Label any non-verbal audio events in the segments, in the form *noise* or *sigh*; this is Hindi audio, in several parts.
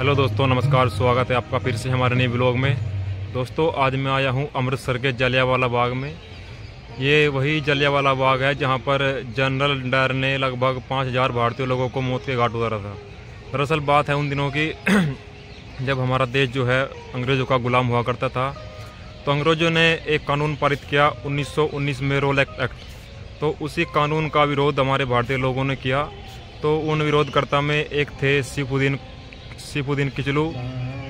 हेलो दोस्तों, नमस्कार, स्वागत है आपका फिर से हमारे नए ब्लॉग में। दोस्तों, आज मैं आया हूँ अमृतसर के जलियावाला बाग में। ये वही जलियावाला बाग है जहाँ पर जनरल डायर ने लगभग पाँच हज़ार भारतीय लोगों को मौत के घाट उतारा था। दरअसल बात है उन दिनों की, *clears throat* जब हमारा देश जो है अंग्रेज़ों का गुलाम हुआ करता था तो अंग्रेज़ों ने एक कानून पारित किया 1919 में रोल एक्ट। तो उसी कानून का विरोध हमारे भारतीय लोगों ने किया। तो उन विरोधकर्ता में एक थे सिफुद्दीन सिफुद्दीन किचलू।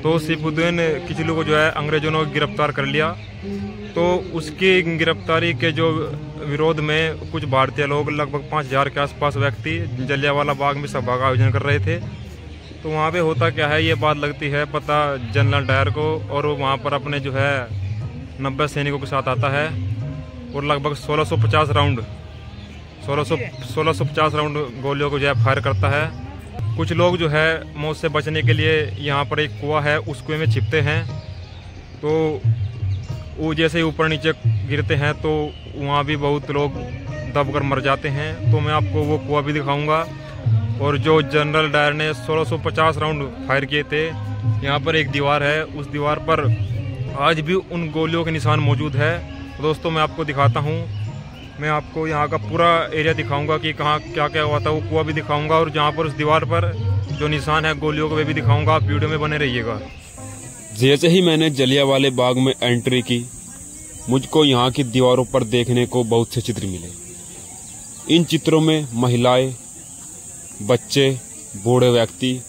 तो सिफुद्दीन किचलू को जो है अंग्रेज़ों ने गिरफ़्तार कर लिया। तो उसकी गिरफ्तारी के जो विरोध में कुछ भारतीय लोग, लगभग पाँच हज़ार के आसपास व्यक्ति जलियावाला बाग में सभा का आयोजन कर रहे थे। तो वहाँ पे होता क्या है, ये बात लगती है पता जनरल डायर को और वो वहाँ पर अपने जो है नब्बे सैनिकों के साथ आता है और लगभग 1650 राउंड 1600 1650 राउंड गोलियों को जो है फायर करता है। कुछ लोग जो है मौत से बचने के लिए यहाँ पर एक कुआ है, उस कुएँ में छिपते हैं। तो वो जैसे ही ऊपर नीचे गिरते हैं तो वहाँ भी बहुत लोग दब कर मर जाते हैं। तो मैं आपको वो कुआ भी दिखाऊँगा। और जो जनरल डायर ने 1650 राउंड फायर किए थे, यहाँ पर एक दीवार है। उस दीवार पर आज भी उन गोलियों के निशान मौजूद है। दोस्तों, मैं आपको दिखाता हूँ। मैं आपको यहाँ का पूरा एरिया दिखाऊँगा कि कहाँ क्या क्या हुआ था, वो कुआ भी दिखाऊँगा और जहाँ पर उस दीवार पर जो निशान है, गोलियों को वे भी दिखाऊँगा। आप वीडियो में बने रहिएगा। जैसे ही मैंने जलिया वाले बाग में एंट्री की, मुझको यहाँ की दीवारों पर देखने को बहुत से चित्र मिले। इन चित्रों में महिलाएँ, बच्चे, बूढ़े व्यक्ति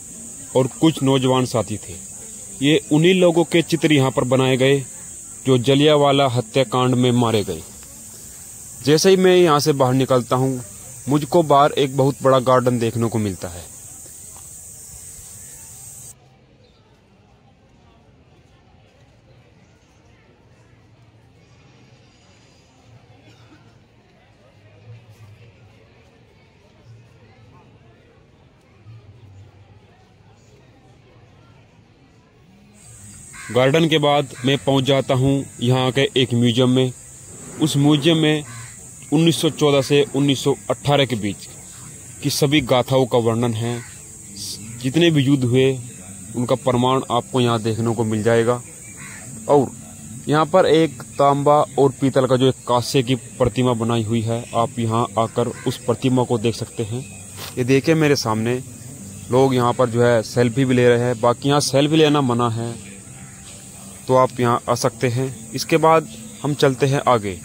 और कुछ नौजवान साथी थे। ये उन्हीं लोगों के चित्र यहाँ पर बनाए गए, जो जलियावाला हत्याकांड में मारे गए। जैसे ही मैं यहाँ से बाहर निकलता हूँ, मुझको बाहर एक बहुत बड़ा गार्डन देखने को मिलता है। गार्डन के बाद मैं पहुँच जाता हूँ यहाँ के एक म्यूज़ियम में। उस म्यूज़ियम में 1914 से 1918 के बीच की सभी गाथाओं का वर्णन है। जितने भी युद्ध हुए, उनका प्रमाण आपको यहाँ देखने को मिल जाएगा। और यहाँ पर एक तांबा और पीतल का जो एक कांस्य की प्रतिमा बनाई हुई है, आप यहाँ आकर उस प्रतिमा को देख सकते हैं। ये देखें मेरे सामने, लोग यहाँ पर जो है सेल्फी भी ले रहे हैं। बाकी यहाँ सेल्फी लेना मना है तो आप यहाँ आ सकते हैं। इसके बाद हम चलते हैं आगे।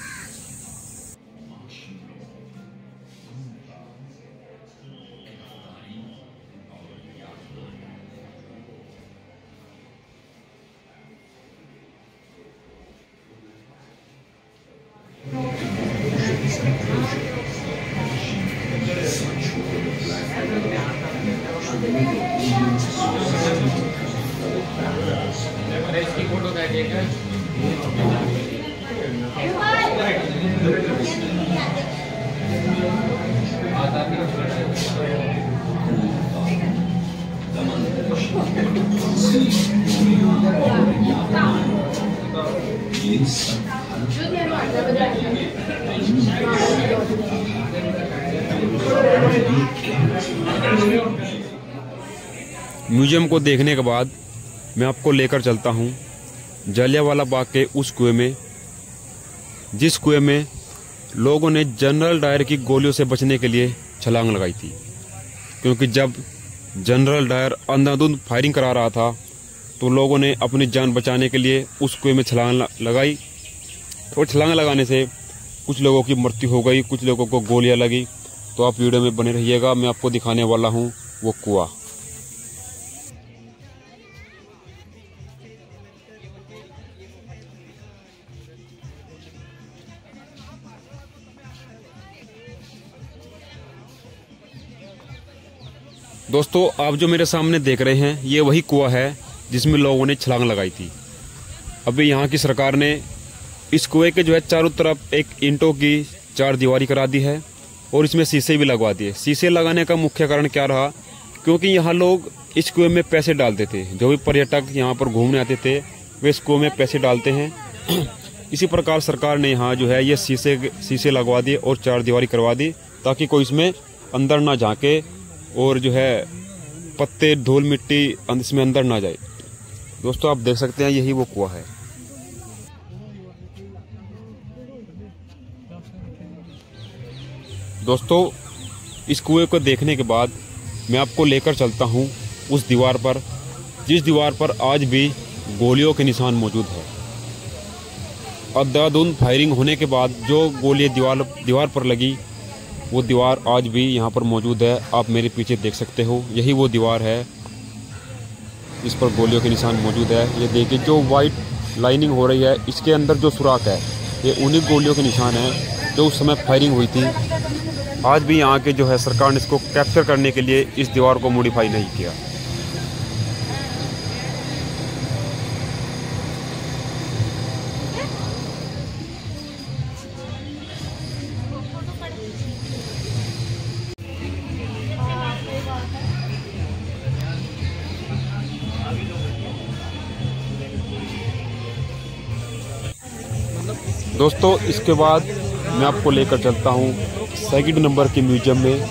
म्यूज़ियम को देखने के बाद मैं आपको लेकर चलता हूँ जलियावाला बाग के उस कुएँ में, जिस कुएँ में लोगों ने जनरल डायर की गोलियों से बचने के लिए छलांग लगाई थी। क्योंकि जब जनरल डायर अंधाधुंध फायरिंग करा रहा था तो लोगों ने अपनी जान बचाने के लिए उस कुएँ में छलांग लगाई। और छलांग लगाने से कुछ लोगों की मृत्यु हो गई, कुछ लोगों को गोलियाँ लगी। तो आप वीडियो में बने रहिएगा, मैं आपको दिखाने वाला हूँ वो कुआ। दोस्तों, आप जो मेरे सामने देख रहे हैं, ये वही कुआ है जिसमें लोगों ने छलांग लगाई थी। अभी यहाँ की सरकार ने इस कुएँ के जो है चारों तरफ़ एक ईंटों की चार दीवारी करा दी है और इसमें शीशे भी लगवा दिए। शीशे लगाने का मुख्य कारण क्या रहा? क्योंकि यहाँ लोग इस कुएँ में पैसे डालते थे। जो भी पर्यटक यहाँ पर घूमने आते थे, वे इस कुएँ में पैसे डालते हैं। *clears throat* इसी प्रकार सरकार ने यहाँ जो है ये शीशे शीशे लगवा दिए और चार दीवारी करवा दी ताकि कोई इसमें अंदर ना झांके और जो है पत्ते, धूल मिट्टी इसमें अंदर ना जाए। दोस्तों, आप देख सकते हैं, यही वो कुआ है। दोस्तों, इस कुएँ को देखने के बाद मैं आपको लेकर चलता हूँ उस दीवार पर, जिस दीवार पर आज भी गोलियों के निशान मौजूद है। अंधाधुंध फायरिंग होने के बाद जो गोली दीवार दीवार पर लगी, वो दीवार आज भी यहाँ पर मौजूद है। आप मेरे पीछे देख सकते हो, यही वो दीवार है इस पर गोलियों के निशान मौजूद है। ये देखिए, जो वाइट लाइनिंग हो रही है, इसके अंदर जो सुराख है, ये उन्हीं गोलियों के निशान हैं जो उस समय फायरिंग हुई थी। आज भी यहाँ के जो है, सरकार ने इसको कैप्चर करने के लिए इस दीवार को मॉडिफाई नहीं किया। दोस्तों, इसके बाद मैं आपको लेकर चलता हूँ सेकंड नंबर के म्यूज़ियम में,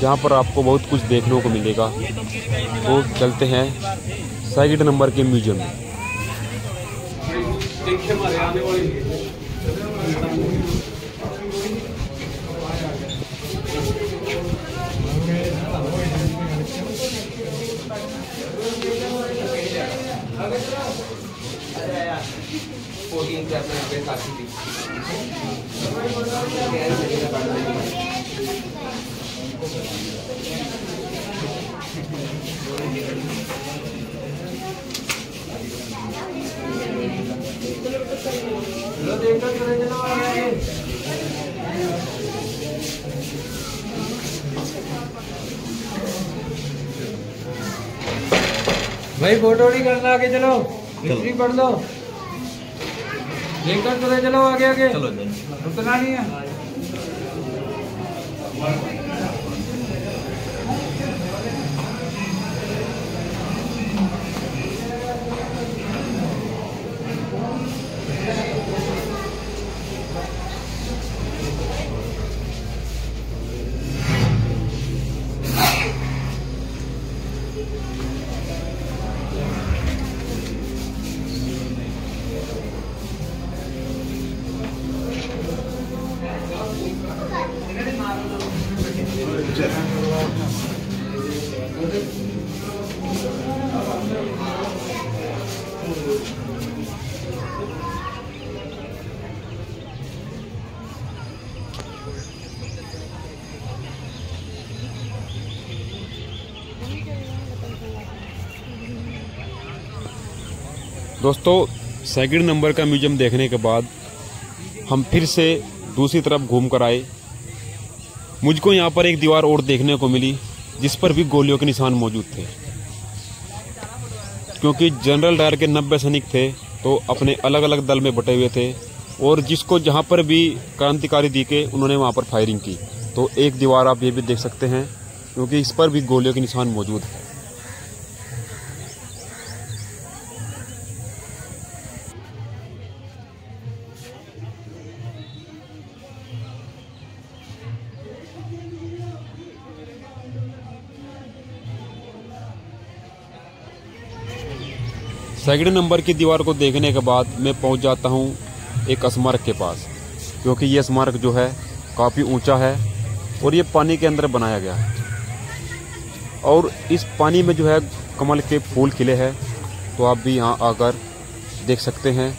जहाँ पर आपको बहुत कुछ देखने को मिलेगा। तो चलते हैं सेकंड नंबर के म्यूज़ियम में। भाई फ़ोटो नहीं करना आगे चलो। हिस्ट्री पढ़ लो। लेकर चले चलो आगे आगे। चलो रुकना नहीं है। दोस्तों सेकंड नंबर का म्यूज़ियम देखने के बाद हम फिर से दूसरी तरफ़ घूम कर आए। मुझको यहाँ पर एक दीवार और देखने को मिली, जिस पर भी गोलियों के निशान मौजूद थे। क्योंकि जनरल डायर के नब्बे सैनिक थे तो अपने अलग अलग दल में बटे हुए थे, और जिसको जहाँ पर भी क्रांतिकारी दिखे, उन्होंने वहाँ पर फायरिंग की। तो एक दीवार आप ये भी देख सकते हैं, क्योंकि इस पर भी गोलियों के निशान मौजूद है। सेकंड नंबर की दीवार को देखने के बाद मैं पहुँच जाता हूँ एक स्मारक के पास, क्योंकि ये स्मारक जो है काफ़ी ऊँचा है और ये पानी के अंदर बनाया गया है। और इस पानी में जो है कमल के फूल खिले हैं तो आप भी यहाँ आकर देख सकते हैं।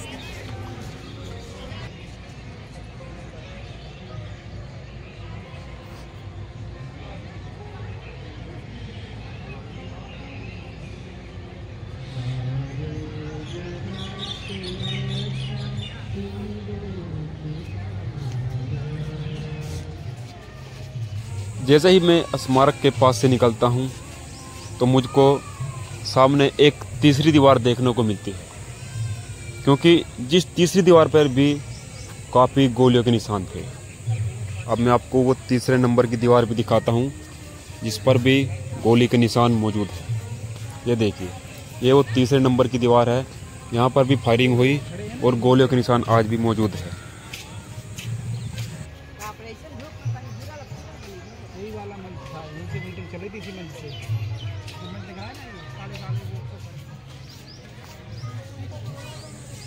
जैसे ही मैं स्मारक के पास से निकलता हूँ तो मुझको सामने एक तीसरी दीवार देखने को मिलती है। क्योंकि जिस तीसरी दीवार पर भी काफ़ी गोलियों के निशान थे। अब मैं आपको वो तीसरे नंबर की दीवार भी दिखाता हूँ, जिस पर भी गोली के निशान मौजूद है। ये देखिए, ये वो तीसरे नंबर की दीवार है। यहाँ पर भी फायरिंग हुई और गोलियों के निशान आज भी मौजूद है।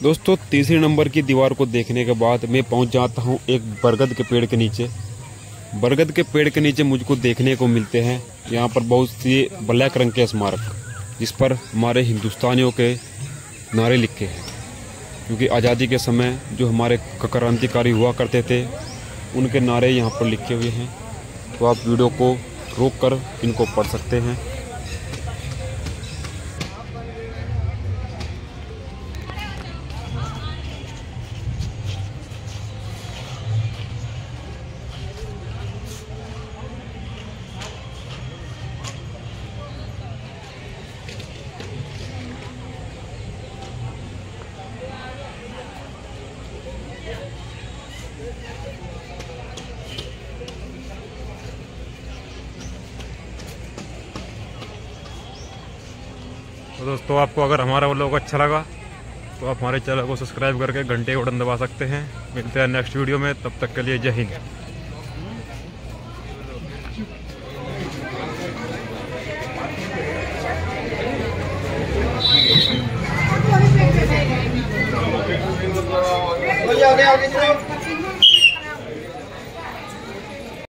दोस्तों, तीसरे नंबर की दीवार को देखने के बाद मैं पहुँच जाता हूँ एक बरगद के पेड़ के नीचे। बरगद के पेड़ के नीचे मुझको देखने को मिलते हैं। यहाँ पर बहुत सी ब्लैक रंग के स्मारक, जिस पर हमारे हिंदुस्तानियों के नारे लिखे हैं। क्योंकि आज़ादी के समय जो हमारे क्रांतिकारी हुआ करते थे, उनके नारे यहाँ पर लिखे हुए हैं। तो आप वीडियो को रोक कर इनको पढ़ सकते हैं। दोस्तों, आपको अगर हमारा वो लोग अच्छा लगा तो आप हमारे चैनल को सब्सक्राइब करके घंटे का बटन दबा सकते हैं। मिलते हैं नेक्स्ट वीडियो में, तब तक के लिए जय हिंद।